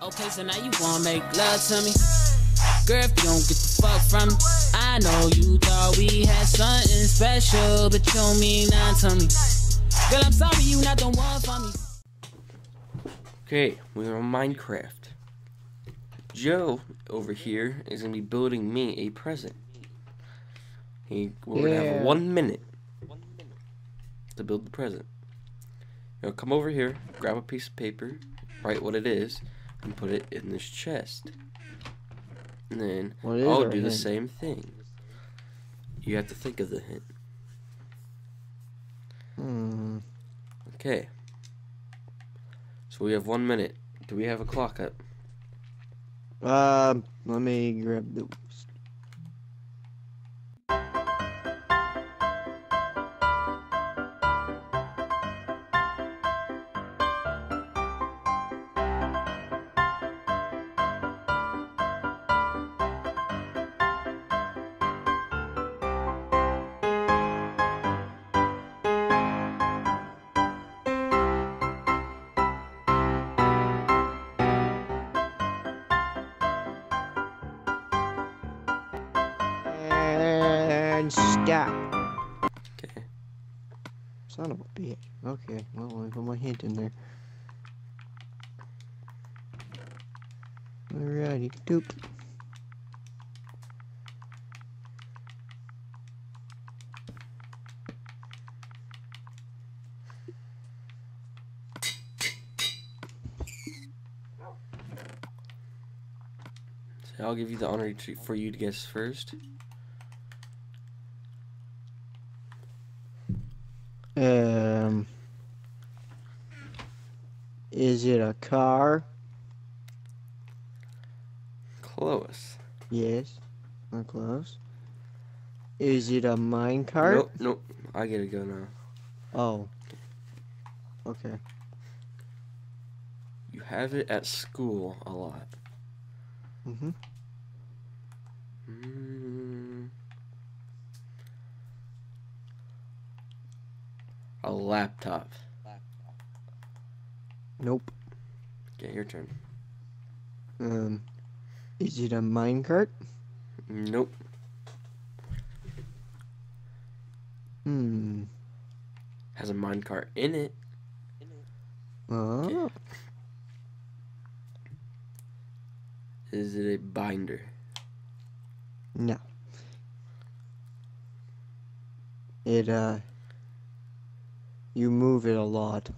Okay, so now you wanna make love to me. Girl, if you don't get the fuck from me, I know you thought we had something special, but you don't mean nothing to me. Girl, I'm sorry you not the one for me. Okay, we're on Minecraft. Joe over here is gonna be building me a present. He, we're gonna have one minute to build the present. Now come over here, grab a piece of paper, write what it is, and put it in this chest. And then I'll do the same thing. You have to think of the hint. Hmm. Okay. So we have one minute. Do we have a clock up? Um, let me grab the. And stop. Okay. Son of a bitch. Okay, well, let me put my hint in there. Alrighty, doop. So I'll give you the honor to, for you to guess first. Um, is it a car? Close. Yes, we're close. Is it a minecart? Nope, nope. I gotta go now. Oh. Okay. You have it at school a lot. Mm-hmm. Mm. A laptop. Nope. Okay, your turn. Um, is it a minecart? Nope. Hmm. Has a minecart in it. Oh. Is it a binder? No. It, uh, you move it a lot.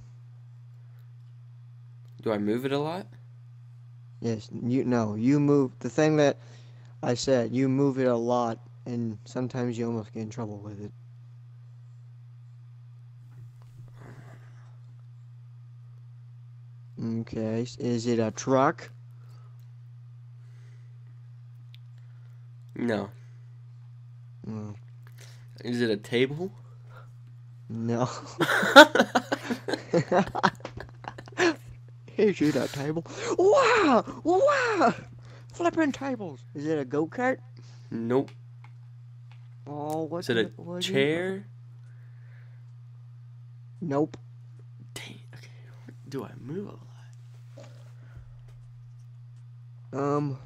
Do I move it a lot? Yes, you, no, you move, the thing that I said, you move it a lot, and sometimes you almost get in trouble with it. Okay, is it a truck? No. Mm, Is it a table? No. Here's you that table. Wow! Wow! Flipping tables. Is it a go kart? nope. Oh, what's Is it a what chair? Nope. Dang. Okay. Do I move a lot? Um.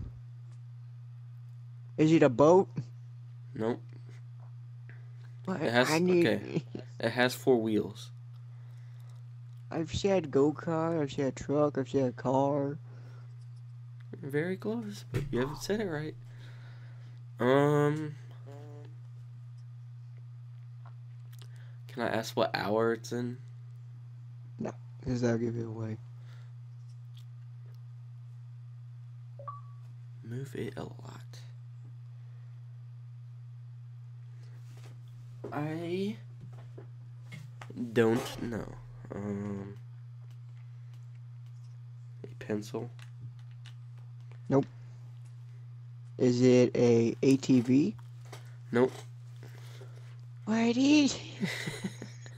Is it a boat? Nope. What? It has- I need. okay. It has four wheels. I've said go kart. I've said truck. I've said car. Very close, but you haven't said it right. Um. Can I ask what hour it's in? No, Cause that'll give it away. Move it a lot. I don't know. Um, a pencil? Nope. Is it a ATV? Nope. What is?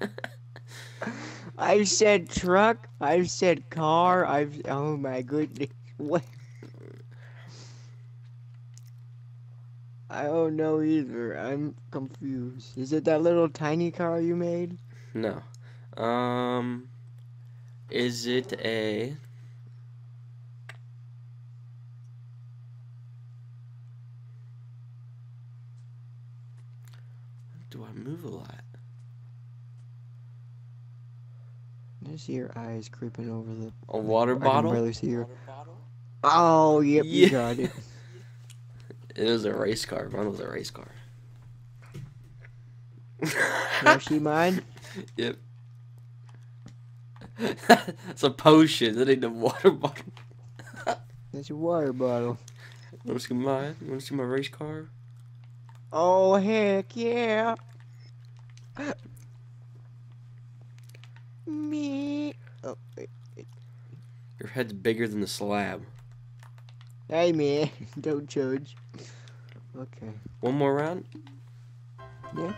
I've said truck. I've said car. I've. Oh my goodness. What? I don't know either. I'm confused. Is it that little tiny car you made? No. Um, is it a... Do I move a lot? I see your eyes creeping over the... A water bottle? I can barely see your... Oh, yep, yeah. you got it. it was a race car. Mine was a race car. Is she mine? Yep it's a potion. That ain't a water bottle. That's your water bottle. Wanna see mine? You wanna see my race car? Oh, heck yeah. Me. Oh, wait. Your head's bigger than the slab. Hey, man. Don't judge. Okay. One more round? Yeah.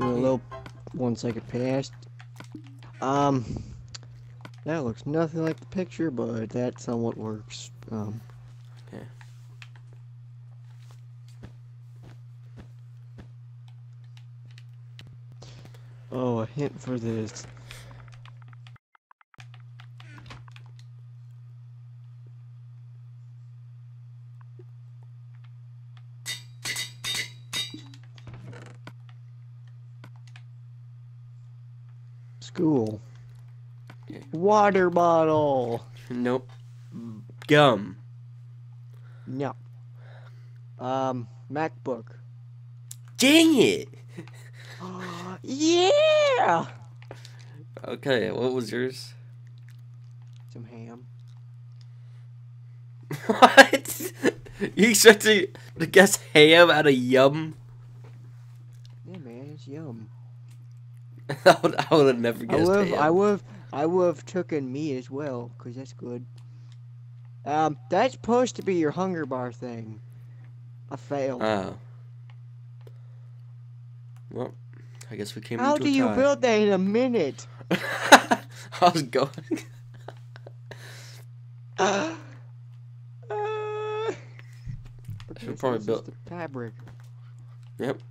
A little one second past. Um, that looks nothing like the picture, but that somewhat works. Um, Okay. oh, a hint for this. School. Water bottle. Nope. Gum. No. Um, MacBook. Dang it! yeah. Okay, what was yours? Some ham. What? You expected to guess ham out of yum? Yeah, man, it's yum. I would, I would have never I guessed would, ham. I would, have, I would have taken me as well, cause that's good. Um, that's supposed to be your hunger bar thing. I failed. Oh. Well, I guess we came How do you build that in a minute? I was going. Uh, uh Should've probably build. the tiebreaker. Yep.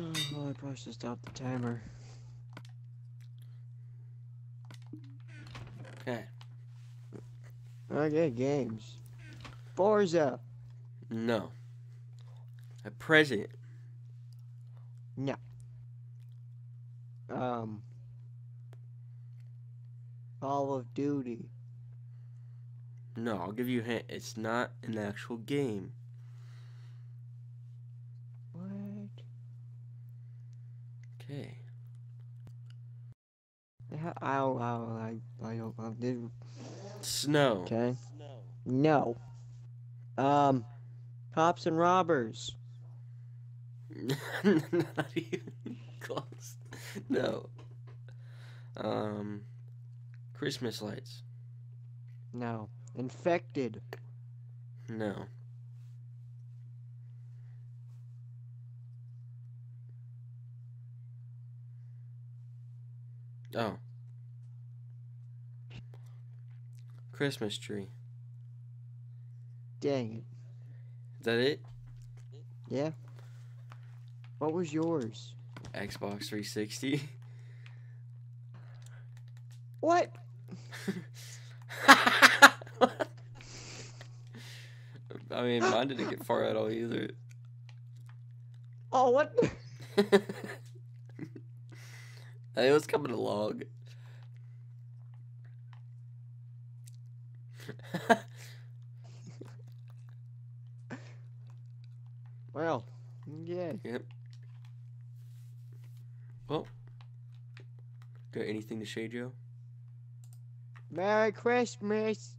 well, I probably should stop the timer. Okay. Okay, games. Forza. No. A present. No. Um. Call of Duty. No, I'll give you a hint. It's not an actual game. What? Okay. Yeah, I, I, I, I don't, I did. Snow. Okay. No. Um, cops and robbers. Not even close. No. Um, Christmas lights. No. Infected. No. Oh. Christmas tree. Dang it. Is that it? Yeah. What was yours? Xbox 360. What? I mean, mine didn't get far at all either. Oh, what? it was coming along. well, yeah. yep. Well, got anything to say, Joe? Merry Christmas.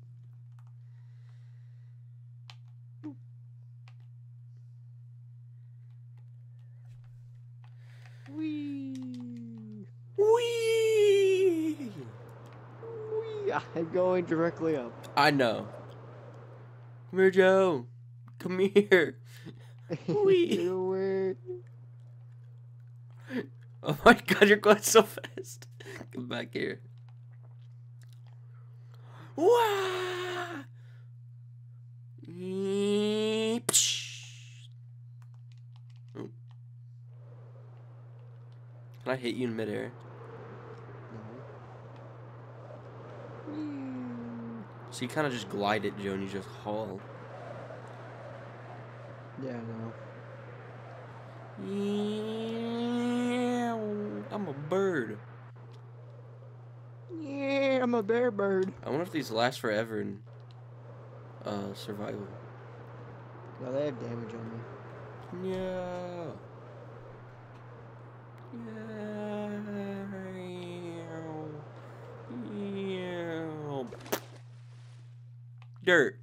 I'm going directly up. I know. Come here, Joe. Come here. Wee. Oh my god, you're going so fast. Come back here. Wah! Can I hit you in midair? No. Wee. So you kind of just glide it, Joe, and you just haul. Yeah, no. I'm a bird. Yeah, I'm a bear bird. I wonder if these last forever in uh, survival. No, they have damage on me. Yeah. Yeah. Dirt.